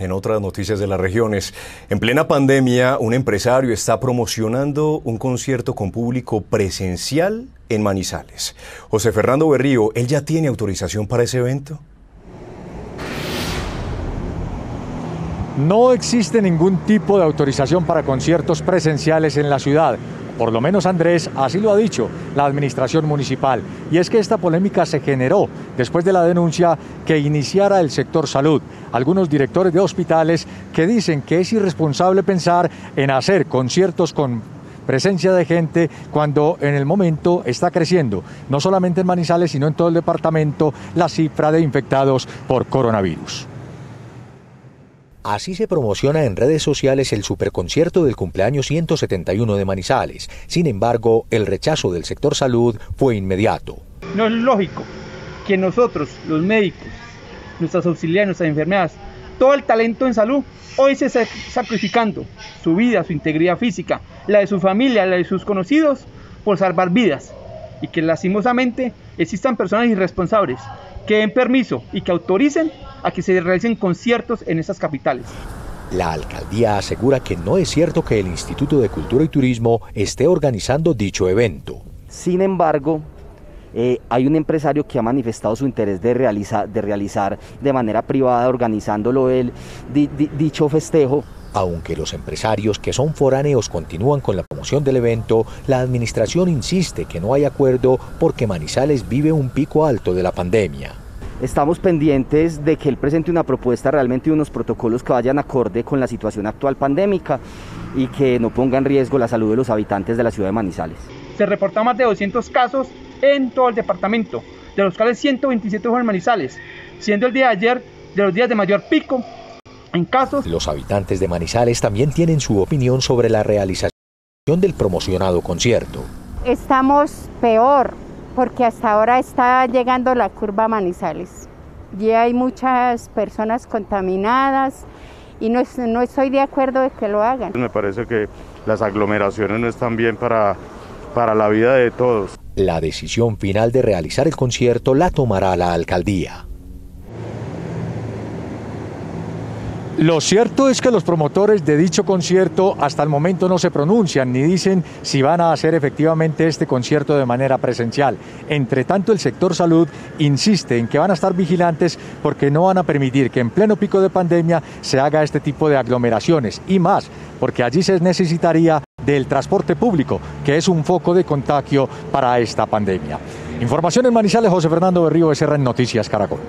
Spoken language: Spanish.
En otras noticias de las regiones, en plena pandemia, un empresario está promocionando un concierto con público presencial en Manizales. José Fernando Berrío, ¿él ya tiene autorización para ese evento? No existe ningún tipo de autorización para conciertos presenciales en la ciudad. Por lo menos Andrés así lo ha dicho la administración municipal. Y es que esta polémica se generó después de la denuncia que iniciara el sector salud. Algunos directores de hospitales que dicen que es irresponsable pensar en hacer conciertos con presencia de gente cuando en el momento está creciendo, no solamente en Manizales, sino en todo el departamento, la cifra de infectados por coronavirus. Así se promociona en redes sociales el superconcierto del cumpleaños 171 de Manizales. Sin embargo, el rechazo del sector salud fue inmediato. No es lógico que nosotros, los médicos, nuestras auxiliares, nuestras enfermeras, todo el talento en salud, hoy se está sacrificando su vida, su integridad física, la de su familia, la de sus conocidos, por salvar vidas. Y que lastimosamente existan personas irresponsables que den permiso y que autoricen a que se realicen conciertos en esas capitales. La alcaldía asegura que no es cierto que el Instituto de Cultura y Turismo esté organizando dicho evento. Sin embargo, eh, hay un empresario que ha manifestado su interés de, de realizar de manera privada, organizándolo él, dicho festejo. Aunque los empresarios que son foráneos continúan con la promoción del evento, la administración insiste que no hay acuerdo porque Manizales vive un pico alto de la pandemia. Estamos pendientes de que él presente una propuesta realmente y unos protocolos que vayan acorde con la situación actual pandémica y que no ponga en riesgo la salud de los habitantes de la ciudad de Manizales. Se reportan más de 200 casos en todo el departamento, de los cuales 127 fueron en Manizales, siendo el día de ayer de los días de mayor pico en casos. Los habitantes de Manizales también tienen su opinión sobre la realización del promocionado concierto. Estamos peor porque hasta ahora está llegando la curva Manizales. Ya hay muchas personas contaminadas y no, no estoy de acuerdo de que lo hagan. Me parece que las aglomeraciones no están bien para, para la vida de todos. La decisión final de realizar el concierto la tomará la alcaldía. Lo cierto es que los promotores de dicho concierto hasta el momento no se pronuncian ni dicen si van a hacer efectivamente este concierto de manera presencial. Entre tanto, el sector salud insiste en que van a estar vigilantes porque no van a permitir que en pleno pico de pandemia se haga este tipo de aglomeraciones y más, porque allí se necesitaría del transporte público, que es un foco de contagio para esta pandemia. Información en Manizales, José Fernando Berrío, SR en Noticias Caracol.